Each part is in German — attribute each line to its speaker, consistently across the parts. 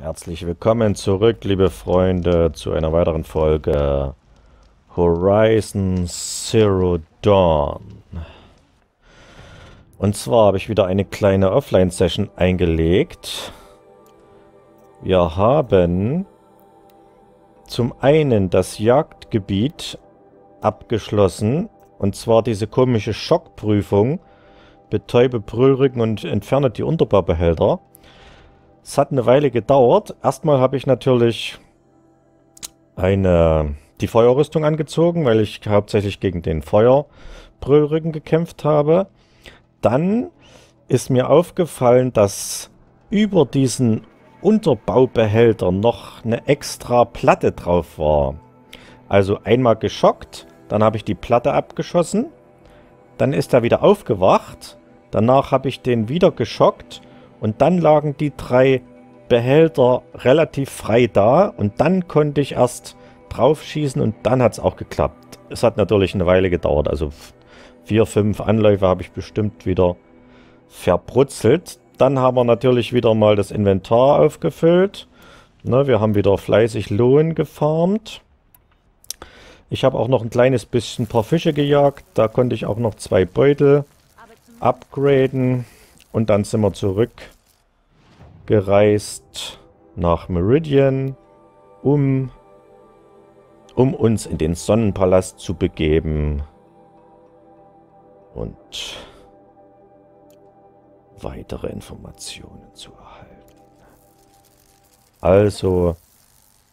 Speaker 1: Herzlich willkommen zurück, liebe Freunde, zu einer weiteren Folge Horizon Zero Dawn. Und zwar habe ich wieder eine kleine Offline-Session eingelegt. Wir haben zum einen das Jagdgebiet abgeschlossen. Und zwar diese komische Schockprüfung. Betäube Brüllrücken und entferne die Unterbaubehälter. Es hat eine Weile gedauert. Erstmal habe ich natürlich eine, die Feuerrüstung angezogen, weil ich hauptsächlich gegen den Feuerbrüllrücken gekämpft habe. Dann ist mir aufgefallen, dass über diesen Unterbaubehälter noch eine extra Platte drauf war. Also einmal geschockt, dann habe ich die Platte abgeschossen, dann ist er wieder aufgewacht, danach habe ich den wieder geschockt und dann lagen die drei Behälter relativ frei da und dann konnte ich erst drauf schießen und dann hat es auch geklappt. Es hat natürlich eine Weile gedauert, also vier, fünf Anläufe habe ich bestimmt wieder verbrutzelt. Dann haben wir natürlich wieder mal das Inventar aufgefüllt. Ne, wir haben wieder fleißig Lohn gefarmt. Ich habe auch noch ein kleines bisschen ein paar Fische gejagt. Da konnte ich auch noch zwei Beutel upgraden. Und dann sind wir zurückgereist nach Meridian, um, um uns in den Sonnenpalast zu begeben. Und weitere Informationen zu erhalten. Also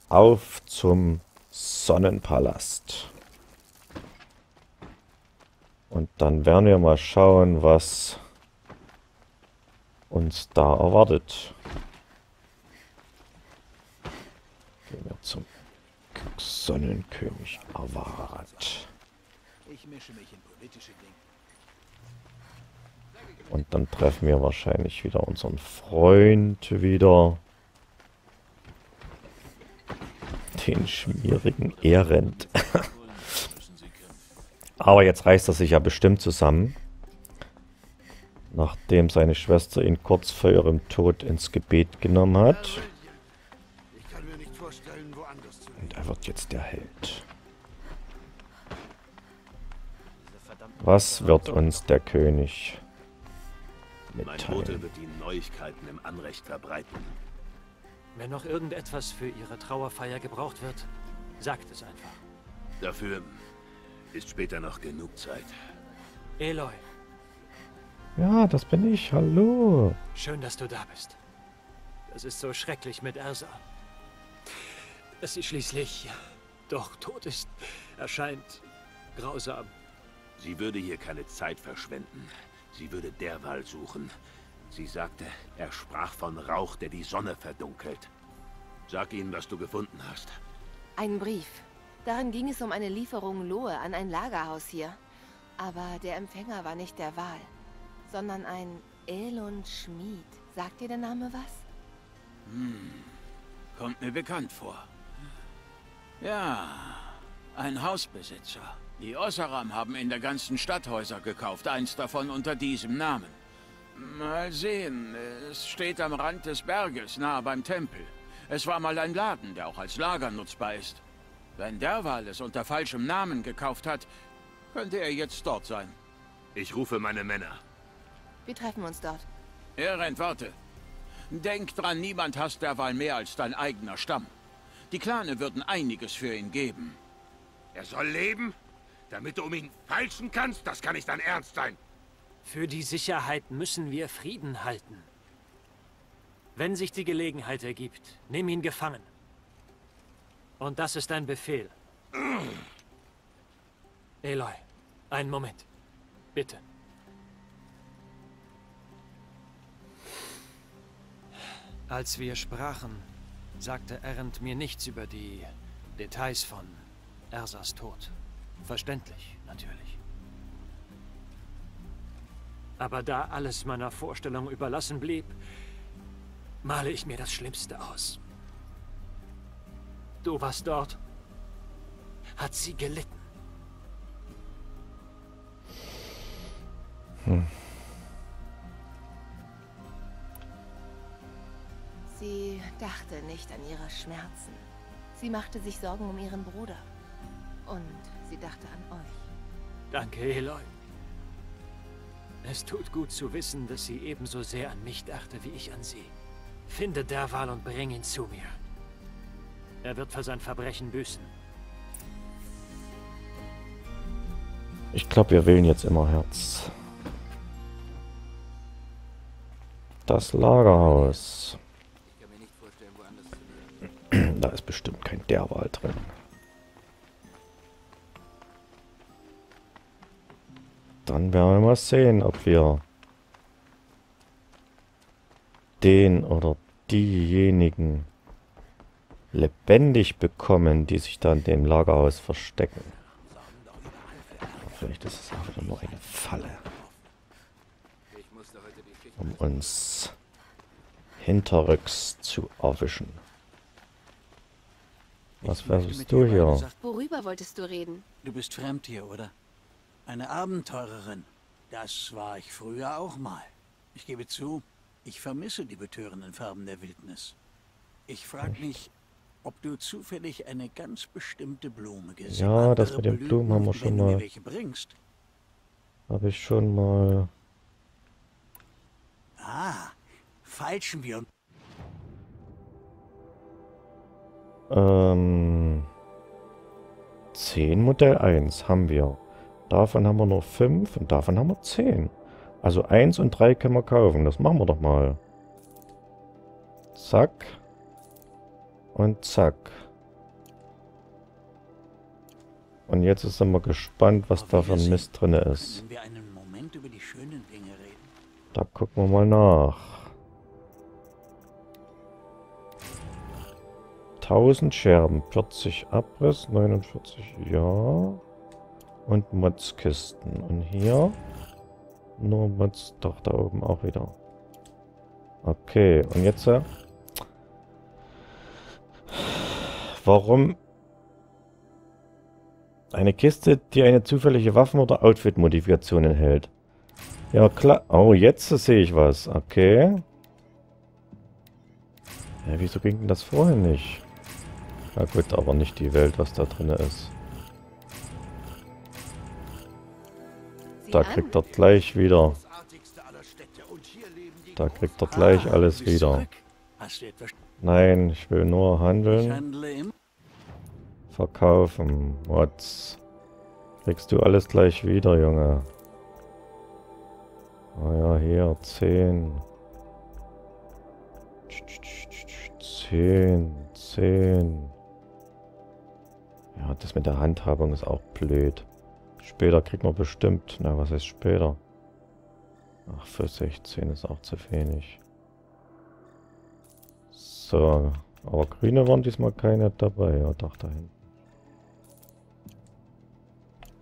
Speaker 1: auf zum Sonnenpalast. Und dann werden wir mal schauen, was uns da erwartet. Gehen wir zum Sonnenkönig Avat. Ich mische mich in politische Dinge. Und dann treffen wir wahrscheinlich wieder unseren Freund wieder. Den schmierigen Ehrend. Aber jetzt reißt er sich ja bestimmt zusammen nachdem seine Schwester ihn kurz vor ihrem Tod ins Gebet genommen hat. Und er wird jetzt der Held. Was wird uns der König mitteilen? Mein Bote wird die Neuigkeiten im Anrecht verbreiten.
Speaker 2: Wenn noch irgendetwas für Ihre Trauerfeier gebraucht wird, sagt es einfach.
Speaker 3: Dafür ist später noch genug Zeit.
Speaker 2: Eloy,
Speaker 1: ja, das bin ich. Hallo.
Speaker 2: Schön, dass du da bist. Das ist so schrecklich mit Ersa. Dass sie schließlich doch tot ist, erscheint grausam.
Speaker 3: Sie würde hier keine Zeit verschwenden. Sie würde Derwal suchen. Sie sagte, er sprach von Rauch, der die Sonne verdunkelt. Sag ihnen, was du gefunden hast.
Speaker 4: Ein Brief. Darin ging es um eine Lieferung Lohe an ein Lagerhaus hier. Aber der Empfänger war nicht der Wahl sondern ein Elon Schmied. Sagt dir der Name was?
Speaker 5: Hm, kommt mir bekannt vor. Ja, ein Hausbesitzer. Die Ossaram haben in der ganzen Stadt Häuser gekauft, eins davon unter diesem Namen. Mal sehen, es steht am Rand des Berges, nahe beim Tempel. Es war mal ein Laden, der auch als Lager nutzbar ist. Wenn Derwal es unter falschem Namen gekauft hat, könnte er jetzt dort sein.
Speaker 3: Ich rufe meine Männer.
Speaker 4: Wir treffen uns dort.
Speaker 5: Erend, warte. Denk dran, niemand hasst derweil mehr als dein eigener Stamm. Die Clane würden einiges für ihn geben.
Speaker 3: Er soll leben? Damit du um ihn falschen kannst? Das kann nicht dein Ernst sein.
Speaker 2: Für die Sicherheit müssen wir Frieden halten. Wenn sich die Gelegenheit ergibt, nimm ihn gefangen. Und das ist ein Befehl. Eloy, einen Moment. Bitte. Als wir sprachen, sagte Erend mir nichts über die Details von Ersas Tod. Verständlich, natürlich. Aber da alles meiner Vorstellung überlassen blieb, male ich mir das Schlimmste aus. Du warst dort. Hat sie gelitten.
Speaker 4: Sie dachte nicht an ihre Schmerzen. Sie machte sich Sorgen um ihren Bruder. Und sie dachte an euch.
Speaker 2: Danke, Eloy. Es tut gut zu wissen, dass sie ebenso sehr an mich dachte wie ich an sie. Finde Derval und bring ihn zu mir. Er wird für sein Verbrechen büßen.
Speaker 1: Ich glaube, wir wählen jetzt immer Herz. Das Lagerhaus. Da ist bestimmt kein Derwal drin. Dann werden wir mal sehen, ob wir den oder diejenigen lebendig bekommen, die sich da in dem Lagerhaus verstecken. Vielleicht ist es auch nur eine Falle. Um uns hinterrücks zu erwischen. Was versuchst du hier?
Speaker 4: Worüber wolltest du reden?
Speaker 5: Du bist fremd hier, oder? Eine Abenteurerin. Das war ich früher auch mal. Ich gebe zu, ich vermisse die betörenden Farben der Wildnis. Ich frage mich, ob du zufällig eine ganz bestimmte Blume gesehen
Speaker 1: Ja, das mit den Blumen haben wir schon mal. Habe ich schon mal.
Speaker 5: Ah, falschen wir uns.
Speaker 1: Ähm, 10 Modell 1 haben wir. Davon haben wir nur 5 und davon haben wir 10. Also 1 und 3 können wir kaufen. Das machen wir doch mal. Zack. Und zack. Und jetzt sind wir gespannt, was da für ein Mist drin ist. Da gucken wir mal nach. 1000 Scherben, 40 Abriss, 49 ja. Und Motzkisten. Und hier nur Motz, doch da oben auch wieder. Okay, und jetzt... Äh, warum eine Kiste, die eine zufällige Waffen- oder Outfit-Modifikation enthält? Ja, klar. Oh, jetzt sehe ich was. Okay. Ja, wieso ging denn das vorher nicht? Na gut, aber nicht die Welt, was da drin ist. Da kriegt er gleich wieder. Da kriegt er gleich alles wieder. Nein, ich will nur handeln. Verkaufen. What's? Kriegst du alles gleich wieder, Junge. Ah ja, hier, 10. 10, 10. Das mit der Handhabung ist auch blöd. Später kriegt man bestimmt... Na, was heißt später? Ach, für 16 ist auch zu wenig. So. Aber grüne waren diesmal keine dabei. Ja, doch, da hinten.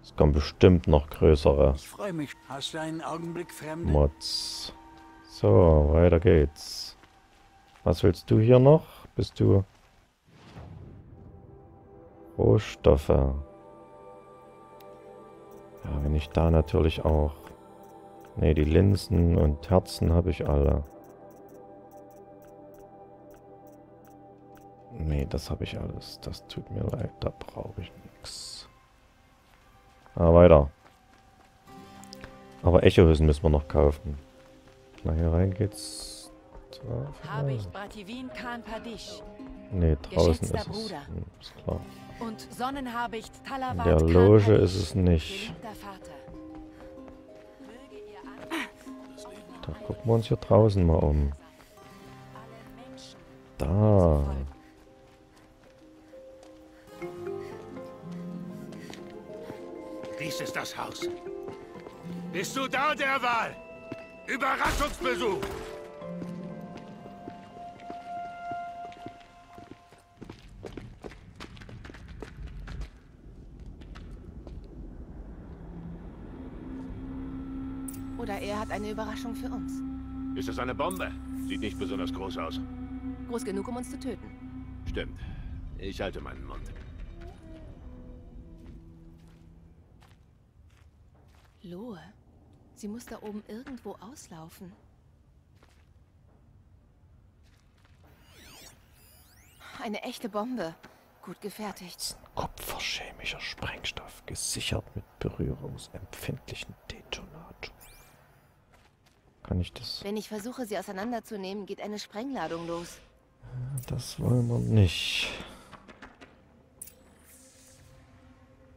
Speaker 1: Es kommen bestimmt noch größere.
Speaker 5: Ich freue mich. Hast du einen Augenblick, Fremde?
Speaker 1: Mods. So, weiter geht's. Was willst du hier noch? Bist du... Rohstoffe. Ja, wenn ich da natürlich auch... Ne, die Linsen und Herzen habe ich alle. Ne, das habe ich alles. Das tut mir leid, da brauche ich nichts. Ah, weiter. Aber Echohüssen müssen wir noch kaufen. Na, hier rein geht's.
Speaker 4: Habe ich Brativin Khan Padish.
Speaker 1: Ne, draußen ist es. Ist klar.
Speaker 4: Und Sonnenhabicht
Speaker 1: In der Loge ist es nicht. Da gucken wir uns hier draußen mal um. Da.
Speaker 3: Dies ist das Haus. Bist du da, der Wahl? Überraschungsbesuch!
Speaker 4: Eine Überraschung für uns.
Speaker 3: Ist es eine Bombe? Sieht nicht besonders groß aus.
Speaker 4: Groß genug, um uns zu töten.
Speaker 3: Stimmt. Ich halte meinen Mund.
Speaker 4: Lohe? Sie muss da oben irgendwo auslaufen. eine echte Bombe. Gut gefertigt.
Speaker 1: Kupferchemischer Sprengstoff, gesichert mit berührungsempfindlichen Detonator. Kann ich das?
Speaker 4: Wenn ich versuche, sie auseinanderzunehmen, geht eine Sprengladung los.
Speaker 1: Das wollen wir nicht.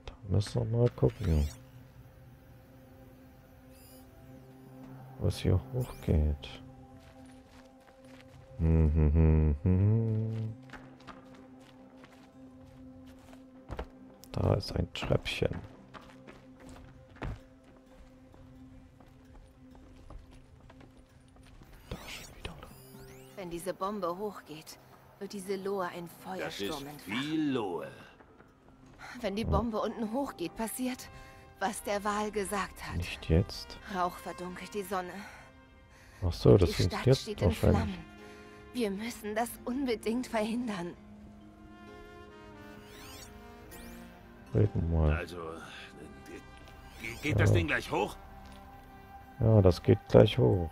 Speaker 1: Da müssen wir mal gucken. Was hier hochgeht. Hm, hm, hm, hm. Da ist ein Treppchen.
Speaker 4: Wenn diese Bombe hochgeht, wird diese Lohe ein
Speaker 3: Das ist
Speaker 4: Feuersturm
Speaker 3: viel Lohe.
Speaker 4: Wenn die Bombe unten hochgeht, passiert, was der Wal gesagt hat.
Speaker 1: Nicht jetzt.
Speaker 4: Rauch verdunkelt die Sonne.
Speaker 1: Ach so,
Speaker 4: die
Speaker 1: das ist
Speaker 4: Stadt
Speaker 1: jetzt
Speaker 4: steht in. Flammen. Wir müssen das unbedingt verhindern.
Speaker 1: Reden mal.
Speaker 3: Also, äh, ge- geht das
Speaker 1: Ja.
Speaker 3: Ding gleich hoch?
Speaker 1: Ja, das geht gleich hoch.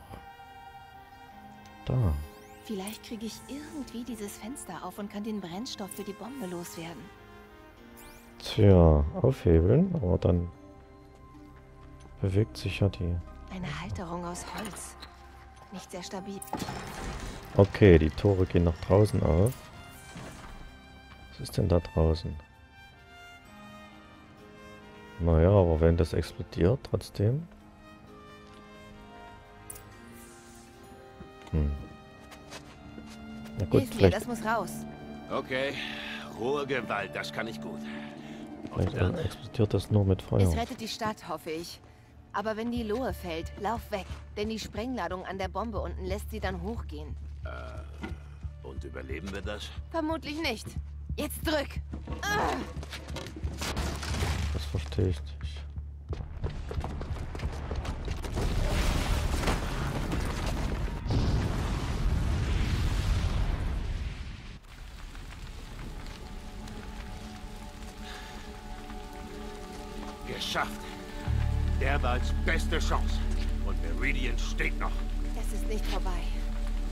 Speaker 1: Da.
Speaker 4: Vielleicht kriege ich irgendwie dieses Fenster auf und kann den Brennstoff für die Bombe loswerden.
Speaker 1: Tja, aufhebeln, aber dann bewegt sich ja die.
Speaker 4: Eine Halterung aus Holz. Nicht sehr stabil.
Speaker 1: Okay, die Tore gehen nach draußen auf. Was ist denn da draußen? Naja, aber wenn das explodiert, trotzdem. Hm. Na gut,
Speaker 4: Hilf mir, das muss raus.
Speaker 3: Okay, rohe Gewalt, das kann ich gut. Und
Speaker 1: vielleicht
Speaker 3: dann,
Speaker 1: explodiert das nur mit
Speaker 4: Es
Speaker 1: Feuer.
Speaker 4: rettet die Stadt, hoffe ich. Aber wenn die Lohe fällt, lauf weg. Denn die Sprengladung an der Bombe unten lässt sie dann hochgehen.
Speaker 3: und überleben wir das?
Speaker 4: Vermutlich nicht. Jetzt drück.
Speaker 1: Das verstehe ich nicht.
Speaker 3: Geschafft. Derwals beste Chance. Und Meridian steht noch.
Speaker 4: Es ist nicht vorbei.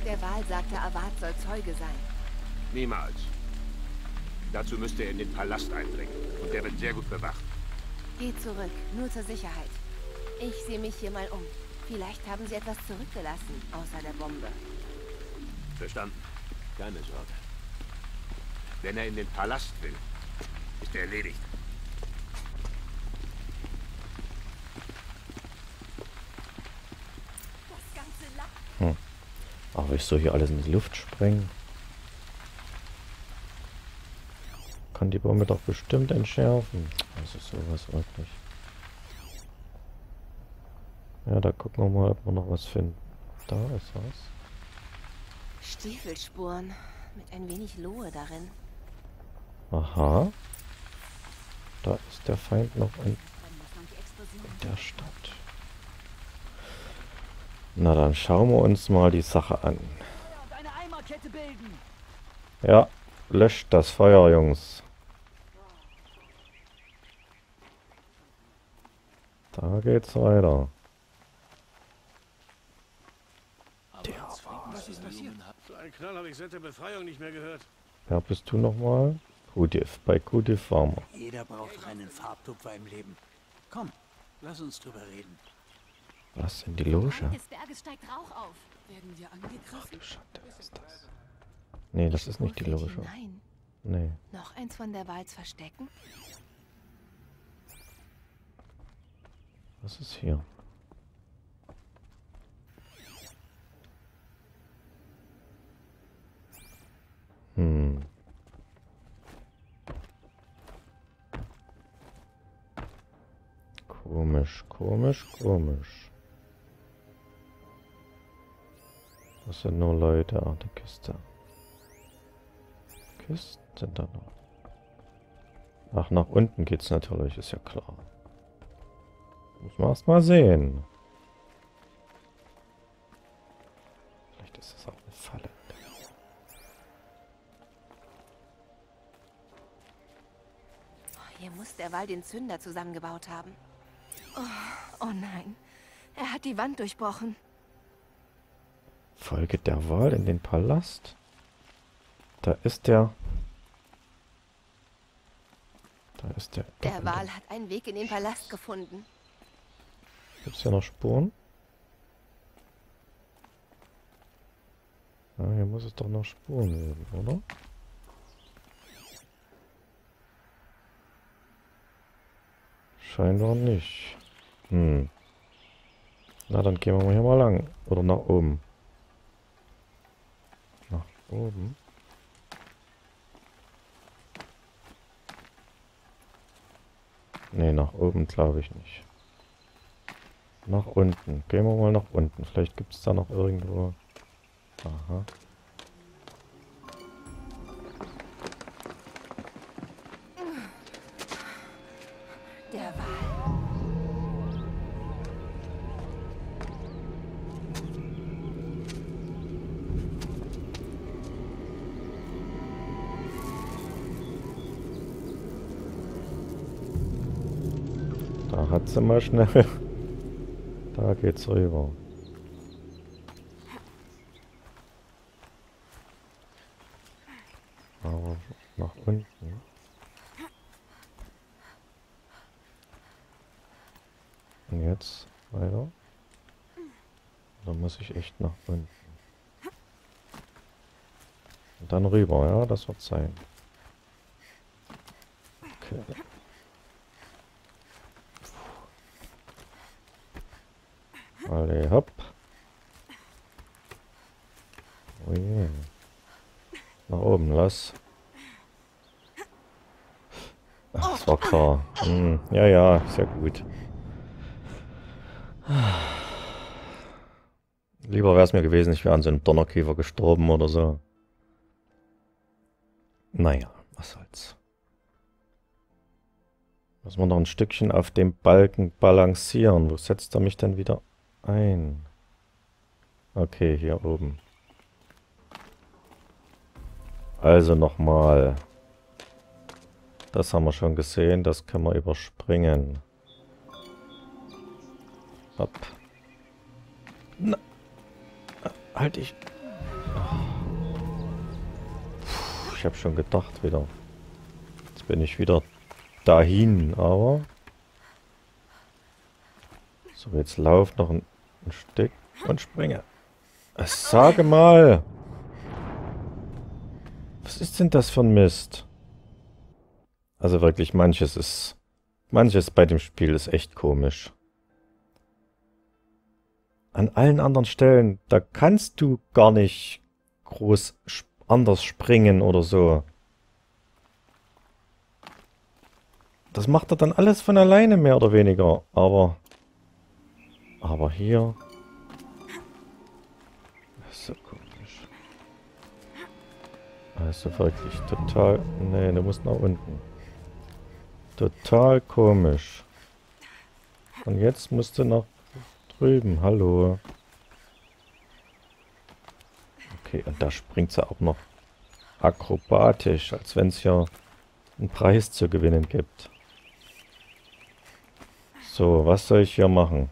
Speaker 4: Der Wal sagte, Avad soll Zeuge sein.
Speaker 3: Niemals. Dazu müsste er in den Palast eindringen. Und der wird sehr gut bewacht.
Speaker 4: Geh zurück, nur zur Sicherheit. Ich sehe mich hier mal um. Vielleicht haben sie etwas zurückgelassen, außer der Bombe.
Speaker 3: Verstanden. Keine Sorge. Wenn er in den Palast will, ist er erledigt.
Speaker 1: Aber ich soll hier alles in die Luft sprengen. Kann die Bombe doch bestimmt entschärfen. Also sowas wirklich. Ja, da gucken wir mal, ob wir noch was finden. Da ist was.
Speaker 4: Stiefelspuren mit ein wenig Lohe darin.
Speaker 1: Aha. Da ist der Feind noch in, in der Stadt. Na, dann schauen wir uns mal die Sache an. Ja, löscht das Feuer, Jungs. Da geht's weiter.
Speaker 2: Was ist passiert?
Speaker 6: So einen Knall habe ich seit der Befreiung nicht mehr gehört.
Speaker 1: Wer bist du nochmal? Kudif, bei Kudif Farmer.
Speaker 7: Jeder braucht einen Farbtupfer im Leben. Komm, lass uns drüber reden.
Speaker 1: Was in die Loge?
Speaker 8: wir angegriffen?
Speaker 1: Schande, was ist das? Nee, das ist nicht die Loge. Nee.
Speaker 4: Noch eins von der Wals verstecken?
Speaker 1: Was ist hier? Hm. Komisch, komisch, komisch. Das sind nur Leute. Ah, die Kiste. Kisten da noch. Ach, nach unten geht's natürlich, ist ja klar. Muss man erst mal sehen. Vielleicht ist das auch eine Falle.
Speaker 4: Oh, hier muss der Wal den Zünder zusammengebaut haben. Oh, oh nein. Er hat die Wand durchbrochen.
Speaker 1: Folge der Wahl in den Palast. Da ist der Da ist der.
Speaker 4: Der Wal hat einen Weg in den Palast gefunden.
Speaker 1: Gibt es hier noch Spuren? Ja, hier muss es doch noch Spuren geben, oder? Scheinbar nicht. Hm. Na, dann gehen wir mal hier mal lang. Oder nach oben. Oben. Ne, nach oben glaube ich nicht. Nach unten. Gehen wir mal nach unten. Vielleicht gibt es da noch irgendwo... Aha. Sie mal schnell. Da geht's rüber. Aber nach unten. Und jetzt weiter. Da muss ich echt nach unten. Und dann rüber, ja, das wird sein. Okay. Alle hopp. Oh je. Nach oben, lass. Ach, das war klar. Hm, ja, ja, gut. Lieber wäre es mir gewesen, ich wäre an so einem Donnerkäfer gestorben oder so. Naja, was soll's. Muss man noch ein Stückchen auf dem Balken balancieren. Wo setzt er mich denn wieder ein? Okay, hier oben. Also nochmal. Das haben wir schon gesehen, das können wir überspringen. Hopp. Na. Halt ich. Puh, ich habe schon gedacht wieder. Jetzt bin ich wieder dahin, aber... So, jetzt lauf noch ein, ein Stück und springe. Äh, Sage mal! Was ist denn das für ein Mist? Also wirklich, manches ist... Manches bei dem Spiel ist echt komisch. An allen anderen Stellen, da kannst du gar nicht groß anders springen oder so. Das macht er dann alles von alleine, mehr oder weniger. Aber... Aber hier... So komisch. Also wirklich total... Nee, du musst nach unten. Total komisch. Und jetzt musst du nach drüben. Hallo. Okay, und da springt sie auch noch akrobatisch, als wenn es hier einen Preis zu gewinnen gibt. So, was soll ich hier machen?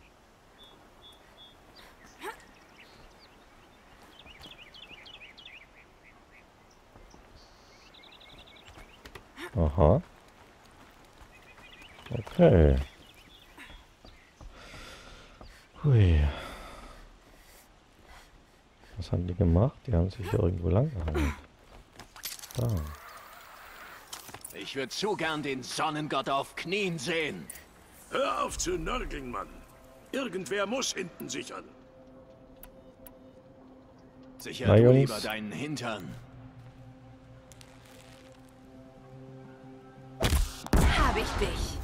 Speaker 1: Aha. Okay. Hui. Was haben die gemacht? Die haben sich hier irgendwo lang gehalten. Da.
Speaker 3: Ich würde zu gern den Sonnengott auf Knien sehen.
Speaker 6: Hör auf zu nörgeln, Mann. Irgendwer muss hinten sichern.
Speaker 3: Sicher
Speaker 1: Na, Jungs.
Speaker 3: lieber deinen Hintern.
Speaker 4: Hab ich dich.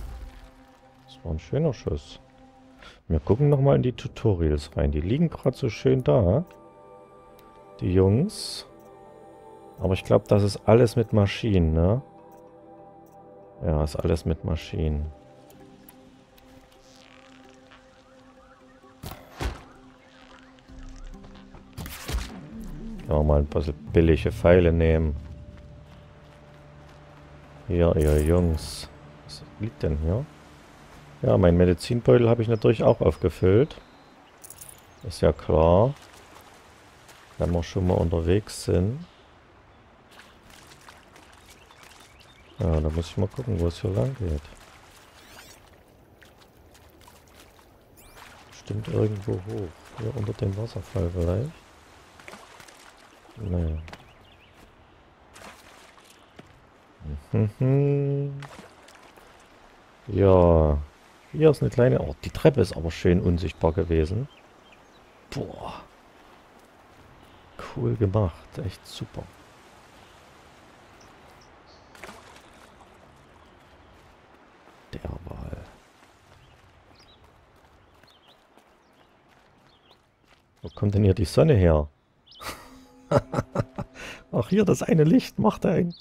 Speaker 1: Das war ein schöner Schuss. Wir gucken nochmal in die Tutorials rein. Die liegen gerade so schön da. Die Jungs. Aber ich glaube, das ist alles mit Maschinen, ne? Ja, ist alles mit Maschinen. Können wir mal ein bisschen billige Pfeile nehmen. Hier, ihr Jungs. Was liegt denn hier? Ja, mein Medizinbeutel habe ich natürlich auch aufgefüllt. Ist ja klar. Wenn wir schon mal unterwegs sind. Ja, da muss ich mal gucken, wo es hier lang geht. Stimmt irgendwo hoch. Hier unter dem Wasserfall vielleicht. Nee. Mhm. Ja. Hier ist eine kleine... Oh, die Treppe ist aber schön unsichtbar gewesen. Boah. Cool gemacht. Echt super. Der Wahl. Wo kommt denn hier die Sonne her? Ach, hier das eine Licht macht ein,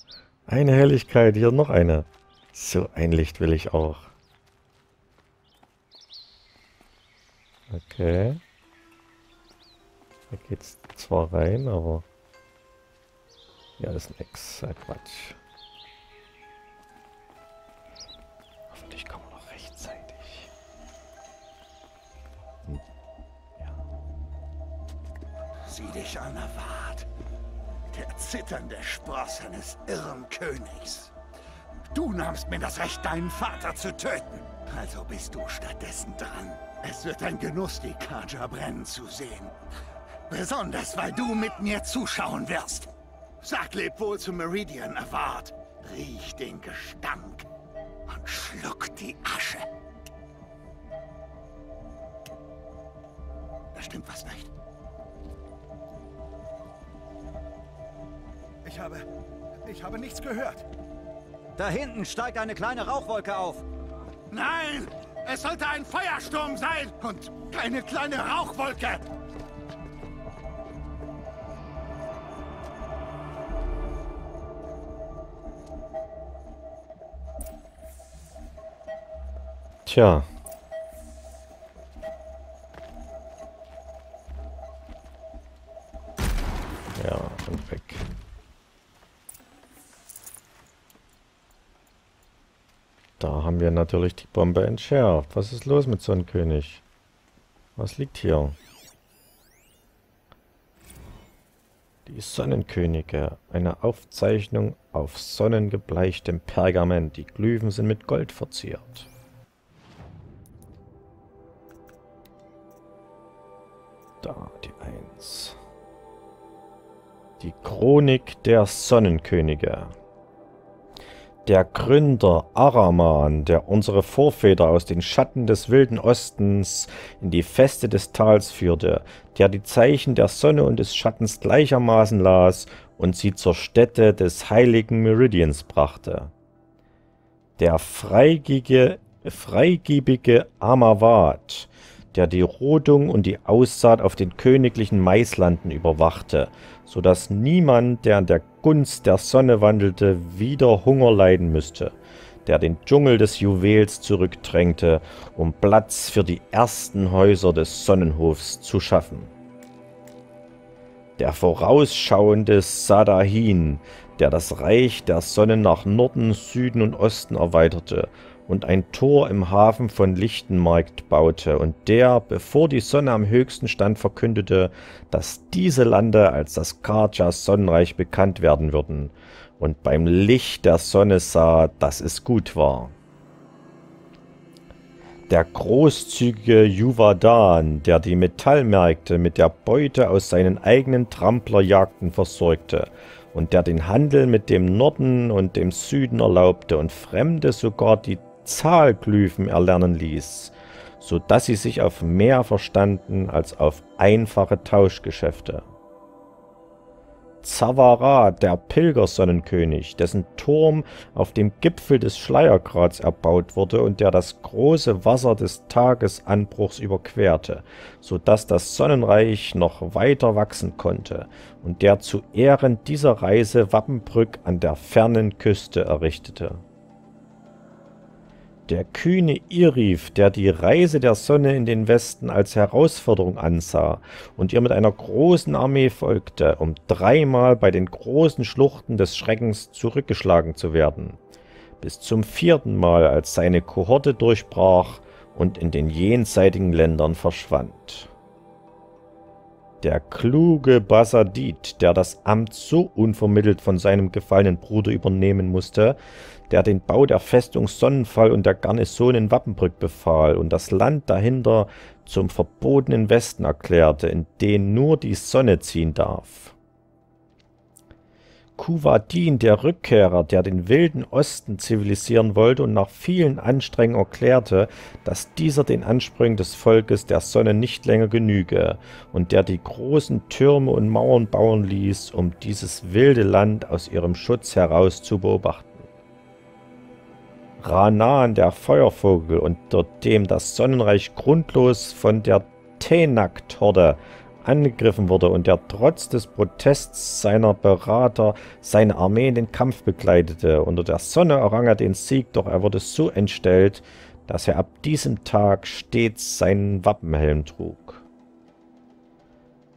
Speaker 1: eine Helligkeit. Hier noch eine. So ein Licht will ich auch. Okay. Da geht's zwar rein, aber... Ja, ist nix. Ja, Quatsch. Hoffentlich kommen wir noch rechtzeitig. Hm. Ja.
Speaker 7: Sieh dich an, Awad. Der zitternde Spross eines irren Königs. Du nahmst mir das Recht, deinen Vater zu töten. Also bist du stattdessen dran. Es wird ein Genuss, die Kaja brennen zu sehen. Besonders, weil du mit mir zuschauen wirst. Sag leb wohl zu Meridian Award. Riech den Gestank und schluck die Asche. Da stimmt was nicht. Ich habe... Ich habe nichts gehört.
Speaker 9: Da hinten steigt eine kleine Rauchwolke auf.
Speaker 7: Nein! Es sollte ein Feuersturm sein und keine kleine Rauchwolke!
Speaker 1: Tja. Ja, und weg. Da haben wir natürlich die Bombe entschärft. Was ist los mit Sonnenkönig? Was liegt hier? Die Sonnenkönige. Eine Aufzeichnung auf sonnengebleichtem Pergament. Die Glyphen sind mit Gold verziert. Da, die Eins. Die Chronik der Sonnenkönige. Der Gründer Araman, der unsere Vorväter aus den Schatten des wilden Ostens in die Feste des Tals führte, der die Zeichen der Sonne und des Schattens gleichermaßen las und sie zur Stätte des heiligen Meridians brachte. Der freigiebige, freigiebige Amawat, der die Rodung und die Aussaat auf den königlichen Maislanden überwachte, so dass niemand, der an der Gunst der Sonne wandelte, wieder Hunger leiden müsste, der den Dschungel des Juwels zurückdrängte, um Platz für die ersten Häuser des Sonnenhofs zu schaffen. Der vorausschauende Sadahin, der das Reich der Sonne nach Norden, Süden und Osten erweiterte und ein Tor im Hafen von Lichtenmarkt baute und der, bevor die Sonne am höchsten stand, verkündete, dass diese Lande als das Karjas Sonnenreich bekannt werden würden und beim Licht der Sonne sah, dass es gut war. Der großzügige Juvadan, der die Metallmärkte mit der Beute aus seinen eigenen Tramplerjagden versorgte und der den Handel mit dem Norden und dem Süden erlaubte und Fremde sogar die Zahlglyphen erlernen ließ, so dass sie sich auf mehr verstanden als auf einfache Tauschgeschäfte. Zavara, der Pilgersonnenkönig, dessen Turm auf dem Gipfel des Schleiergrads erbaut wurde und der das große Wasser des Tagesanbruchs überquerte, so dass das Sonnenreich noch weiter wachsen konnte, und der zu Ehren dieser Reise Wappenbrück an der fernen Küste errichtete. Der kühne Irif, der die Reise der Sonne in den Westen als Herausforderung ansah und ihr mit einer großen Armee folgte, um dreimal bei den großen Schluchten des Schreckens zurückgeschlagen zu werden, bis zum vierten Mal, als seine Kohorte durchbrach und in den jenseitigen Ländern verschwand. Der kluge Basadit, der das Amt so unvermittelt von seinem gefallenen Bruder übernehmen musste, der den Bau der Festung Sonnenfall und der Garnison in Wappenbrück befahl und das Land dahinter zum verbotenen Westen erklärte, in den nur die Sonne ziehen darf. Kuvadin, der Rückkehrer, der den wilden Osten zivilisieren wollte und nach vielen Anstrengungen erklärte, dass dieser den Ansprüchen des Volkes der Sonne nicht länger genüge und der die großen Türme und Mauern bauen ließ, um dieses wilde Land aus ihrem Schutz heraus zu beobachten. Ranan, der Feuervogel, unter dem das Sonnenreich grundlos von der Tenak-Horde angegriffen wurde und der trotz des Protests seiner Berater seine Armee in den Kampf begleitete. Unter der Sonne errang er den Sieg, doch er wurde so entstellt, dass er ab diesem Tag stets seinen Wappenhelm trug.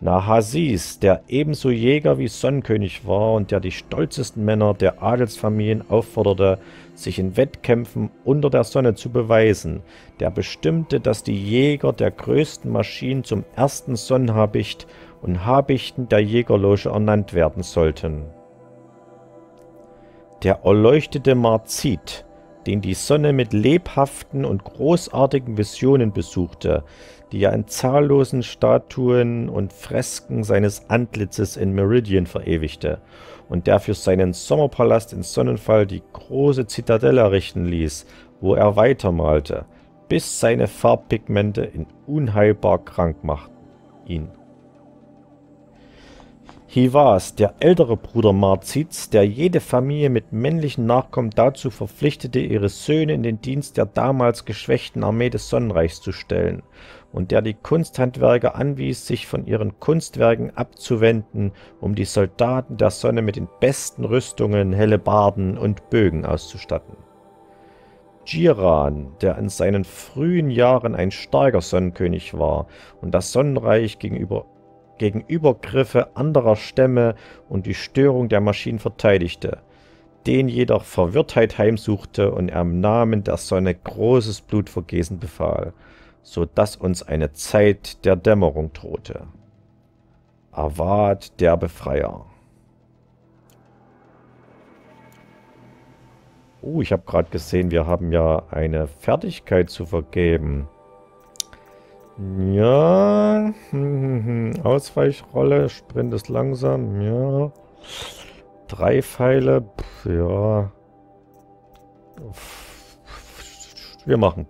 Speaker 1: Nahasis, der ebenso Jäger wie Sonnenkönig war und der die stolzesten Männer der Adelsfamilien aufforderte, sich in Wettkämpfen unter der Sonne zu beweisen, der bestimmte, dass die Jäger der größten Maschinen zum ersten Sonnenhabicht und Habichten der Jägerloge ernannt werden sollten. Der erleuchtete Marzit, den die Sonne mit lebhaften und großartigen Visionen besuchte, die er in zahllosen Statuen und Fresken seines Antlitzes in Meridian verewigte und der für seinen Sommerpalast in Sonnenfall die große Zitadelle errichten ließ, wo er weitermalte, bis seine Farbpigmente ihn unheilbar krank machten ihn. Hivas, der ältere Bruder Marzids, der jede Familie mit männlichen Nachkommen dazu verpflichtete, ihre Söhne in den Dienst der damals geschwächten Armee des Sonnenreichs zu stellen, und der die Kunsthandwerker anwies, sich von ihren Kunstwerken abzuwenden, um die Soldaten der Sonne mit den besten Rüstungen, Hellebarden und Bögen auszustatten. Jiran, der in seinen frühen Jahren ein starker Sonnenkönig war und das Sonnenreich gegenüber gegen Übergriffe anderer Stämme und die Störung der Maschinen verteidigte, den jedoch Verwirrtheit heimsuchte und er im Namen der Sonne großes Blutvergießen befahl, so dass uns eine Zeit der Dämmerung drohte. Avad der Befreier. Oh, ich habe gerade gesehen, wir haben ja eine Fertigkeit zu vergeben. Ja. Ausweichrolle. Sprint ist langsam. Ja. Drei Pfeile. Ja. Wir machen.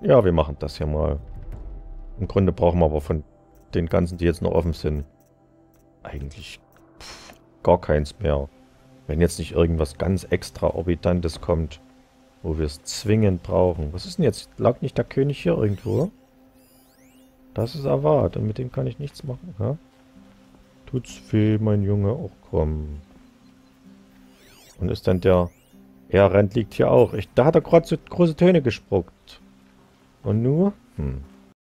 Speaker 1: Ja, wir machen das hier mal. Im Grunde brauchen wir aber von den ganzen, die jetzt noch offen sind, eigentlich pff, gar keins mehr. Wenn jetzt nicht irgendwas ganz extraorbitantes kommt, wo wir es zwingend brauchen. Was ist denn jetzt? Lag nicht der König hier irgendwo? Das ist Avad und mit dem kann ich nichts machen. Ja? Tut's weh, mein Junge, auch komm. Und ist dann der... Er rennt liegt hier auch. Ich, da hat er gerade so große Töne gespuckt. Und nur? Hm.